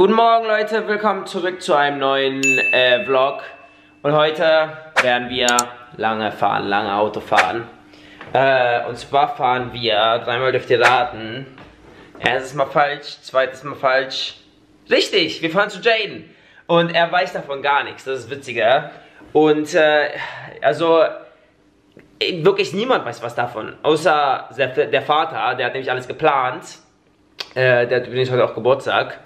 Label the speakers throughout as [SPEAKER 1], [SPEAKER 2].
[SPEAKER 1] Guten Morgen Leute, willkommen zurück zu einem neuen äh, Vlog. Und heute werden wir lange fahren, lange Auto fahren. Äh, und zwar fahren wir, dreimal dürft ihr raten. Erstes Mal falsch, zweites Mal falsch. Richtig, wir fahren zu Jaden. Und er weiß davon gar nichts, das ist witziger. Und äh, also wirklich niemand weiß was davon. Außer der, der Vater, der hat nämlich alles geplant. Äh, der hat übrigens heute auch Geburtstag.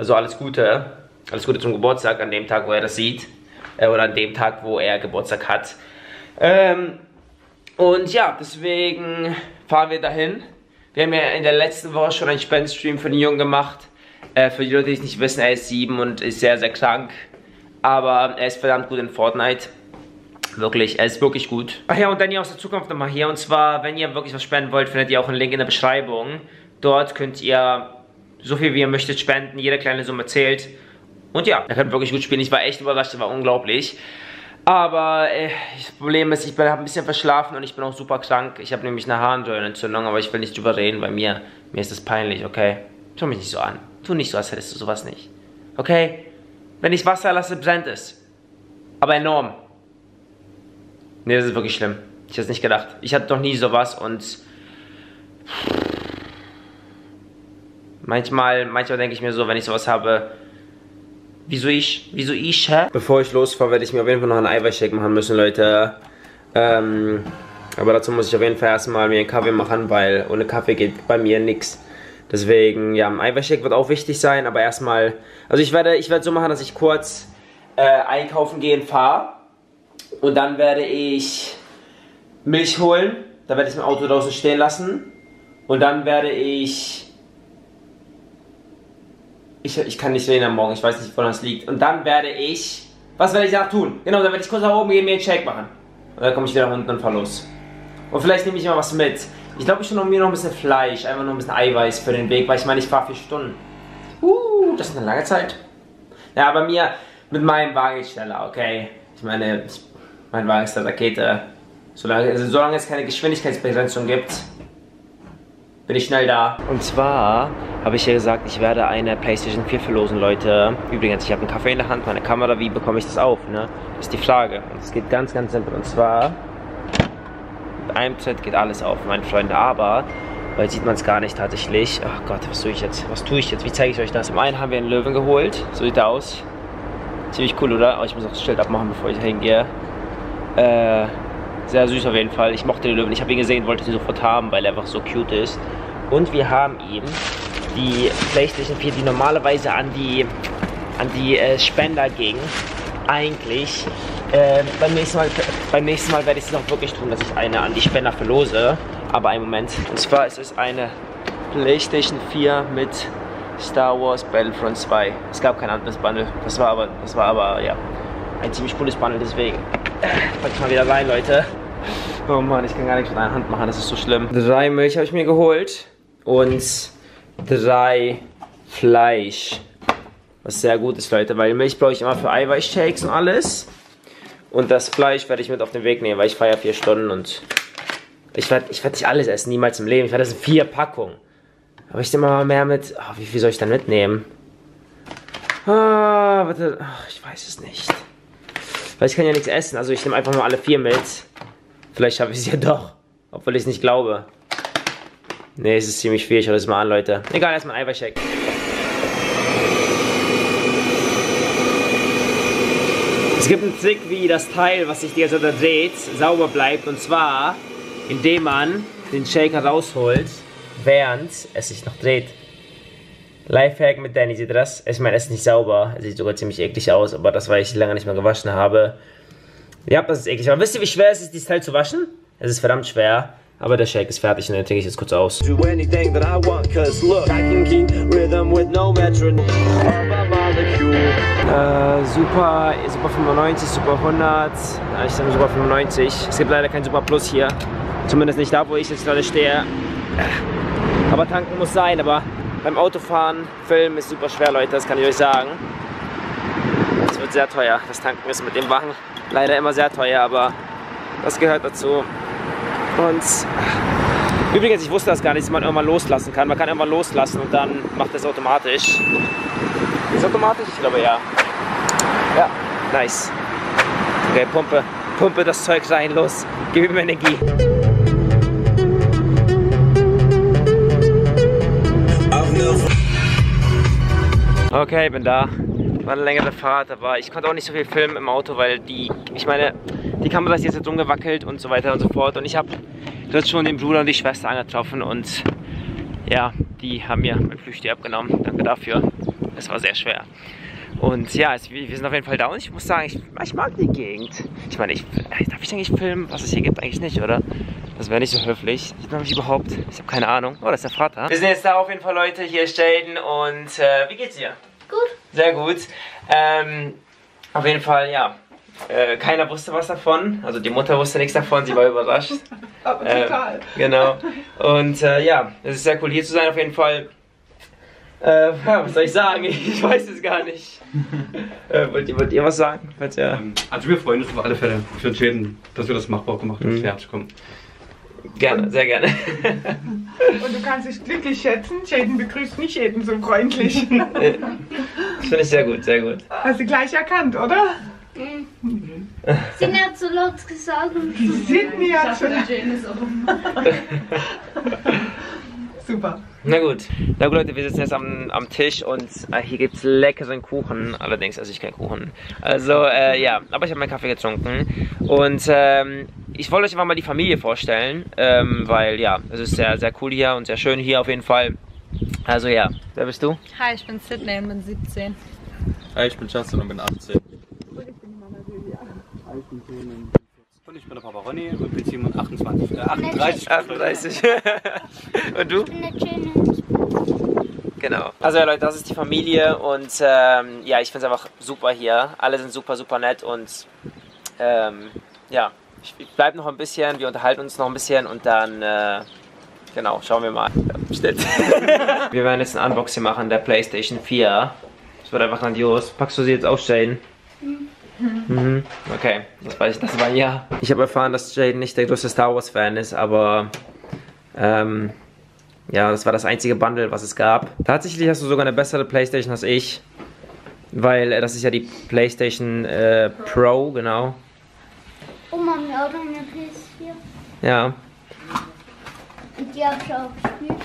[SPEAKER 1] Also alles Gute. Alles Gute zum Geburtstag an dem Tag, wo er das sieht. Äh, oder an dem Tag, wo er Geburtstag hat. Ähm, und ja, deswegen fahren wir dahin. Wir haben ja in der letzten Woche schon einen Spendenstream für den Jungen gemacht. Äh, für die Leute, die es nicht wissen, er ist sieben und ist sehr, sehr krank. Aber er ist verdammt gut in Fortnite. Wirklich, er ist wirklich gut. Ach ja, und dann hier aus der Zukunft nochmal hier. Und zwar, wenn ihr wirklich was spenden wollt, findet ihr auch einen Link in der Beschreibung. Dort könnt ihr so viel wie ihr möchtet spenden, jede kleine Summe zählt. Und ja, er kann wirklich gut spielen. Ich war echt überrascht, das war unglaublich. Aber äh, das Problem ist, ich habe ein bisschen verschlafen und ich bin auch super krank. Ich habe nämlich eine Harnröhrenentzündung, aber ich will nicht drüber reden, weil mir, mir ist das peinlich, okay? Tu mich nicht so an. Tu nicht so, als hättest du sowas nicht. Okay? Wenn ich Wasser lasse, brennt es. Aber enorm. Ne, das ist wirklich schlimm. Ich hätte es nicht gedacht. Ich hatte noch nie sowas und Manchmal, manchmal denke ich mir so, wenn ich sowas habe, wieso ich, wieso ich, hä? Bevor ich losfahre, werde ich mir auf jeden Fall noch einen Eiweißshake machen müssen, Leute. Ähm, aber dazu muss ich auf jeden Fall erstmal mir einen Kaffee machen, weil ohne Kaffee geht bei mir nichts. Deswegen, ja, ein Eiweißshake wird auch wichtig sein, aber erstmal, also ich werde, ich werde so machen, dass ich kurz äh, einkaufen gehen fahre und dann werde ich Milch holen, da werde ich mein Auto draußen stehen lassen und dann werde ich ich, ich kann nicht reden am Morgen, ich weiß nicht, woran das liegt. Und dann werde ich. Was werde ich danach tun? Genau, dann werde ich kurz nach oben gehen, mir einen Shake machen. Und dann komme ich wieder unten und fahre los. Und vielleicht nehme ich mal was mit. Ich glaube, ich nehme mir noch ein bisschen Fleisch, einfach nur ein bisschen Eiweiß für den Weg, weil ich meine, ich fahre vier Stunden. Uh, das ist eine lange Zeit. Ja, bei mir, mit meinem Wagen ist schneller, okay? Ich meine, mein Wagen ist eine Rakete. Solange, also solange es keine Geschwindigkeitsbegrenzung gibt, bin ich schnell da. Und zwar habe ich ja gesagt, ich werde eine Playstation 4 verlosen, Leute. Übrigens, ich habe einen Kaffee in der Hand, meine Kamera, wie bekomme ich das auf, ne? Das ist die Frage. Und es geht ganz, ganz simpel. Und zwar, mit einem Tritt geht alles auf, meine Freunde. Aber, weil sieht man es gar nicht tatsächlich. Ach Gott, was tue ich jetzt? Was tue ich jetzt? Wie zeige ich euch das? Zum einen haben wir einen Löwen geholt. So sieht er aus. Ziemlich cool, oder? Aber ich muss auch das Schild abmachen, bevor ich hingehe. Äh, sehr süß auf jeden Fall. Ich mochte den Löwen. Ich habe ihn gesehen, wollte ihn sofort haben, weil er einfach so cute ist. Und wir haben eben die PlayStation 4, die normalerweise an die, an die äh, Spender ging. Eigentlich. Äh, beim, nächsten Mal, beim nächsten Mal werde ich es noch wirklich tun, dass ich eine an die Spender verlose. Aber einen Moment. Und zwar ist es eine PlayStation 4 mit Star Wars Battlefront 2. Es gab kein anderes Bundle. Das war aber, das war aber ja, ein ziemlich cooles Bundle, deswegen. Ich mal wieder rein, Leute. Oh Mann, ich kann gar nichts mit einer Hand machen, das ist so schlimm. Drei Milch habe ich mir geholt und drei Fleisch. Was sehr gut ist, Leute, weil Milch brauche ich immer für Eiweißshakes und alles. Und das Fleisch werde ich mit auf den Weg nehmen, weil ich feiere vier Stunden und ich werde ich werd nicht alles essen, niemals im Leben. Ich werde das in vier Packungen. Aber ich nehme mal mehr mit. Oh, wie viel soll ich dann mitnehmen? Ah, warte. Ach, ich weiß es nicht. Weil ich kann ja nichts essen, also ich nehme einfach nur alle vier mit. Vielleicht schaffe ich es ja doch. Obwohl ich es nicht glaube. Ne, es ist ziemlich viel. Ich höre das mal an, Leute. Egal, erstmal ein Eiweißshake. Es gibt einen Trick, wie das Teil, was sich die ganze Zeit dreht, sauber bleibt. Und zwar, indem man den Shaker rausholt, während es sich noch dreht. Lifehack mit Danny, seht ihr das? Ich meine, es ist nicht sauber. Sieht sogar ziemlich eklig aus, aber das, weil ich lange nicht mehr gewaschen habe. Ja, das ist eklig. Aber wisst ihr, wie schwer es ist, dieses Teil zu waschen? Es ist verdammt schwer. Aber der Shake ist fertig und den trinke ich jetzt kurz aus. Äh, super, Super 95, Super 100. Ich sage Super 95. Es gibt leider kein Super Plus hier. Zumindest nicht da, wo ich jetzt gerade stehe. Aber tanken muss sein, aber beim Autofahren, Filmen ist super schwer, Leute, das kann ich euch sagen. Es wird sehr teuer. Das Tanken ist mit dem Wagen leider immer sehr teuer, aber das gehört dazu. Und übrigens, ich wusste das gar nicht, dass man irgendwann loslassen kann. Man kann irgendwann loslassen und dann macht das automatisch. Ist automatisch? Ich glaube ja. Ja, nice. Okay, pumpe, pumpe das Zeug rein, los. Gib mir Energie. Okay, bin da. War eine längere Fahrt, aber ich konnte auch nicht so viel filmen im Auto, weil die, ich meine, die Kamera ist jetzt rumgewackelt und so weiter und so fort. Und ich habe dort schon den Bruder und die Schwester angetroffen und ja, die haben mir mein Flüchtling abgenommen. Danke dafür. Es war sehr schwer. Und ja, es, wir sind auf jeden Fall da und ich muss sagen, ich, ich mag die Gegend. Ich meine, ich, darf ich eigentlich filmen, was es hier gibt? Eigentlich nicht, oder? Das wäre nicht so höflich. Ich glaube ich überhaupt. Ich habe keine Ahnung. Oh, das ist der Vater. Wir sind jetzt da auf jeden Fall, Leute. Hier ist Jaden und äh, wie geht's dir?
[SPEAKER 2] Gut.
[SPEAKER 1] Sehr gut. Ähm, auf jeden Fall, ja. Äh, keiner wusste was davon. Also die Mutter wusste nichts davon, sie war überrascht.
[SPEAKER 3] Aber
[SPEAKER 1] Äh,
[SPEAKER 3] total.
[SPEAKER 1] genau. Und äh, ja, es ist sehr cool hier zu sein auf jeden Fall. Äh, ja, was soll ich sagen? Ich weiß es gar nicht. äh, wollt, ihr, wollt ihr was sagen? Falls ihr,
[SPEAKER 4] Ähm, Also wir freuen uns auf alle Fälle für den Schäden, dass wir das machbar gemacht haben,
[SPEAKER 1] Mhm.
[SPEAKER 4] dass wir herzukommen.
[SPEAKER 1] Gerne, sehr gerne.
[SPEAKER 3] Und du kannst dich glücklich schätzen. Jaden begrüßt nicht jeden so freundlich.
[SPEAKER 1] Das finde ich sehr gut, sehr gut.
[SPEAKER 3] Hast du gleich erkannt, oder?
[SPEAKER 2] Sina hat so laut gesagt und so.
[SPEAKER 3] Sydney hat schon. Super.
[SPEAKER 1] Na gut. Na gut, Leute, wir sitzen jetzt am, am Tisch und äh, hier gibt es leckeren Kuchen. Allerdings esse ich keinen Kuchen. Also, äh, ja, aber ich habe meinen Kaffee getrunken. Und ähm, ich wollte euch einfach mal die Familie vorstellen, ähm, weil ja, es ist sehr, sehr cool hier und sehr schön hier auf jeden Fall. Also ja, wer bist du?
[SPEAKER 5] Hi, ich bin Sydney und bin 17.
[SPEAKER 6] Hi, ich bin Justin und bin 18.
[SPEAKER 4] Und ich bin der Papa Ronny und bin 27, äh, 38.
[SPEAKER 1] 38. und du?
[SPEAKER 2] Ich bin der Jaden.
[SPEAKER 1] Genau. Also ja Leute, das ist die Familie und ähm, ja, ich finde es einfach super hier. Alle sind super, super nett und ähm, ja, ich, bleibe noch ein bisschen, wir unterhalten uns noch ein bisschen und dann, äh, genau, schauen wir mal. Schnitt. wir werden jetzt ein Unboxing machen der Playstation 4. Das wird einfach grandios. Packst du sie jetzt auf, Jaden? Mhm. Okay, das weiß ich, das war ja. Ich habe erfahren, dass Jaden nicht der größte Star Wars Fan ist, aber ähm, ja, das war das einzige Bundle, was es gab. Tatsächlich hast du sogar eine bessere Playstation als ich. Weil äh, das ist ja die Playstation äh, Pro, genau.
[SPEAKER 2] Oh Mami, auch eine PS4.
[SPEAKER 1] Ja.
[SPEAKER 2] Und die hab ich auch gespielt.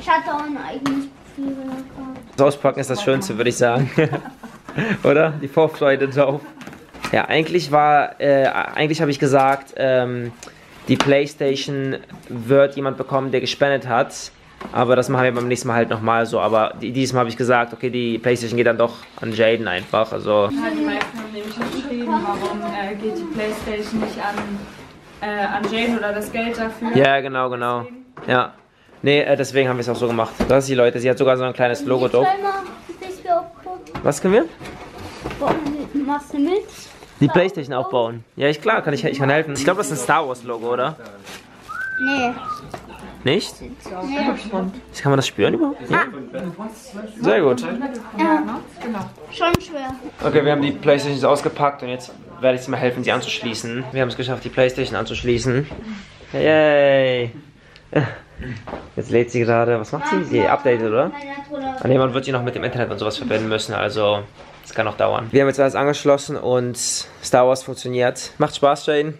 [SPEAKER 2] Ich hatte auch ein eigenes Profil gehabt.
[SPEAKER 1] Das Auspacken ist das Schönste, würde ich sagen. Oder? Die Vorfreude drauf. Ja, eigentlich war, äh, eigentlich habe ich gesagt, ähm, die Playstation wird jemand bekommen, der gespendet hat. Aber das machen wir beim nächsten Mal halt nochmal so. Aber die, dieses Mal habe ich gesagt, okay, die Playstation geht dann doch an Jaden einfach. Also,
[SPEAKER 5] Die meisten haben nämlich geschrieben, warum äh, geht die Playstation nicht an, äh, an Jane oder das Geld dafür.
[SPEAKER 1] ja, genau, genau. Ja. Nee, äh, deswegen haben wir es auch so gemacht. Das ist die Leute. Sie hat sogar so ein kleines Logo drauf.
[SPEAKER 2] Zweimal die PS4 aufbauen.
[SPEAKER 1] Was können wir?
[SPEAKER 2] Machst du mit?
[SPEAKER 1] Die Playstation aufbauen. Ja, ich klar, kann ich, ich kann helfen. Ich glaube, das ist ein Star Wars Logo, oder?
[SPEAKER 2] Nee.
[SPEAKER 1] Nicht?
[SPEAKER 2] nee.
[SPEAKER 1] Kann man das spüren überhaupt? Ja. Sehr gut.
[SPEAKER 2] Ja, schon schwer.
[SPEAKER 1] Okay, wir haben die Playstations ausgepackt und jetzt werde ich sie mal helfen, sie anzuschließen. Wir haben es geschafft, die Playstation anzuschließen. Yay! Jetzt lädt sie gerade. Was macht sie? Sie updatet, oder? Ah, nee, man wird sie noch mit dem Internet und sowas verbinden müssen, also es kann noch dauern. Wir haben jetzt alles angeschlossen und Star Wars funktioniert. Macht Spaß, Jaden?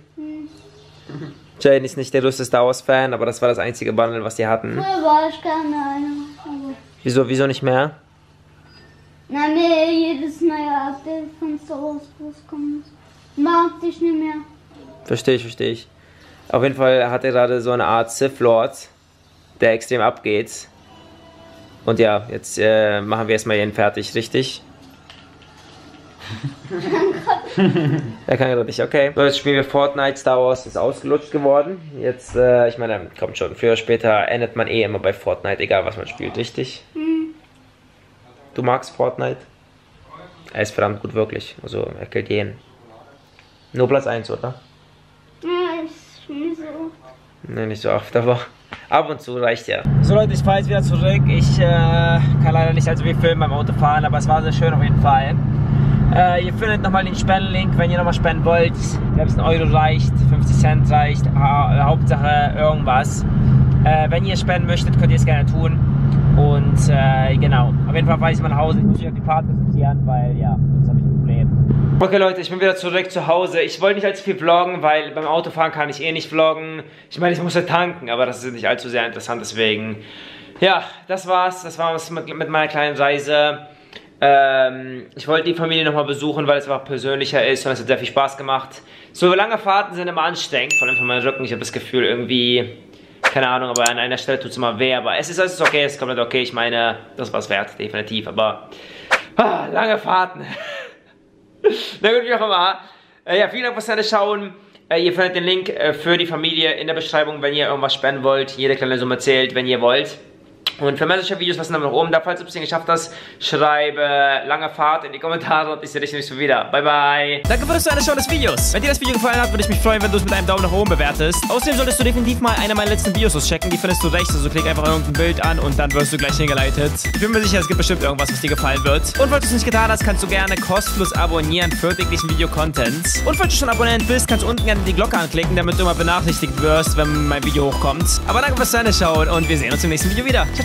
[SPEAKER 1] Jaden ist nicht der größte Star Wars Fan, aber das war das einzige Bundle, was die hatten.
[SPEAKER 2] Früher war ich gerne einer.
[SPEAKER 1] Wieso, wieso nicht mehr?
[SPEAKER 2] na, mir jedes neue Update von Star Wars rauskommt. Mag dich nicht mehr.
[SPEAKER 1] Verstehe ich, verstehe ich. Auf jeden Fall hat er gerade so eine Art Sith Lord, der extrem abgeht. Und ja, jetzt äh, machen wir erstmal ihn fertig, richtig? er kann gerade nicht, okay. So, jetzt spielen wir Fortnite, Star Wars ist ausgelutscht geworden. Jetzt, äh, ich meine, kommt schon, früher oder später endet man eh immer bei Fortnite, egal was man spielt, richtig? Du magst Fortnite? Er ist verdammt gut, wirklich. Also, er killt jeden. Nur Platz 1, oder?
[SPEAKER 2] Ja, ich nicht so.
[SPEAKER 1] Ne, nicht so oft, aber ab und zu reicht ja. So Leute, ich fahre jetzt wieder zurück. Ich äh, kann leider nicht allzu viel filmen beim Autofahren, aber es war sehr schön auf jeden Fall. Äh, ihr findet nochmal den Spendenlink, wenn ihr nochmal spenden wollt. Selbst ein Euro reicht, 50 Cent reicht, ha Hauptsache irgendwas. Äh, wenn ihr spenden möchtet, könnt ihr es gerne tun. Und äh, genau, auf jeden Fall fahre ich mal nach Hause. Ich muss mich auf die Fahrt konzentrieren, weil ja, sonst habe ich ein Problem. Okay Leute, ich bin wieder zurück zu Hause. Ich wollte nicht allzu viel vloggen, weil beim Autofahren kann ich eh nicht vloggen. Ich meine, ich muss ja tanken, aber das ist nicht allzu sehr interessant, deswegen. Ja, das war's. Das war's mit, mit meiner kleinen Reise. Ähm, ich wollte die Familie nochmal besuchen, weil es einfach persönlicher ist und es hat sehr viel Spaß gemacht. So lange Fahrten sind immer anstrengend, vor allem für meinen Rücken. Ich habe das Gefühl irgendwie, keine Ahnung, aber an einer Stelle tut es immer weh. Aber es ist, es ist okay, es ist komplett okay. Ich meine, das war es wert, definitiv. Aber ah, lange Fahrten. Na gut, wie auch immer. Äh, ja, vielen Dank fürs schauen. Äh, ihr findet den Link äh, für die Familie in der Beschreibung, wenn ihr irgendwas spenden wollt. Jede kleine Summe zählt, wenn ihr wollt. Und für Messenger-Videos, was sind da noch oben? Da, falls du es geschafft hast, schreibe lange Fahrt in die Kommentare und ich sehe dich nächstes Mal wieder. Bye, bye.
[SPEAKER 7] Danke für das Anschauen des Videos. Wenn dir das Video gefallen hat, würde ich mich freuen, wenn du es mit einem Daumen nach oben bewertest. Außerdem solltest du definitiv mal eine meiner letzten Videos auschecken. Die findest du rechts, also klick einfach irgendein Bild an und dann wirst du gleich hingeleitet. Ich bin mir sicher, es gibt bestimmt irgendwas, was dir gefallen wird. Und falls du es nicht getan hast, kannst du gerne kostenlos abonnieren für täglichen Video-Content. Und falls du schon Abonnent bist, kannst du unten gerne die Glocke anklicken, damit du immer benachrichtigt wirst, wenn mein Video hochkommt. Aber danke fürs Anschauen und wir sehen uns im nächsten Video wieder. Ciao,